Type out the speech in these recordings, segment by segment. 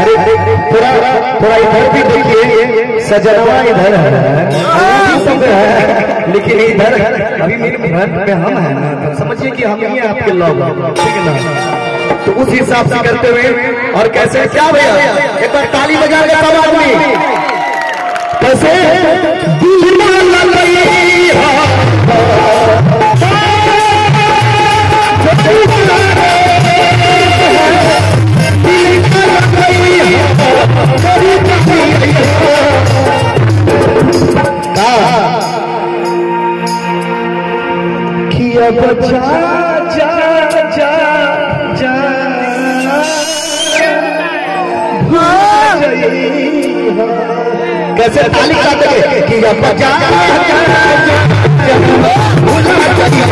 अरे, थोड़ा थोड़ा इधर भी देखिए। सजनवा इधर है। लेकिन इधर अभी मेरे घर में हम हैं ना तो समझिए कि हम ही आपके लोग ठीक है ना? तो उस हिसाब से करते हुए, और कैसे क्या भैया? एक बार ताली बजा के सब आदमी। कैसे कि जा जा जा जा। भूल गई। कैसे ताली काटेंगे कि अब जा जा जा जा।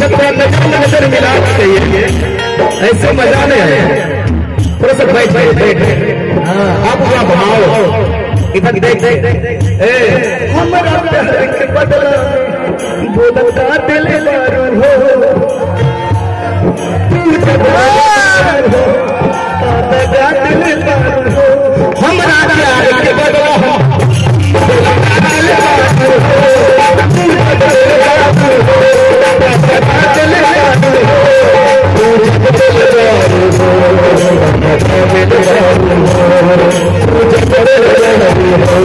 नज़र नज़र मिला चाहिए। ऐसे मज़ा नहीं है थोड़ा सा बैठ बैठ बैठ। हाँ। आप थोड़ा भाव इधर देख देख ए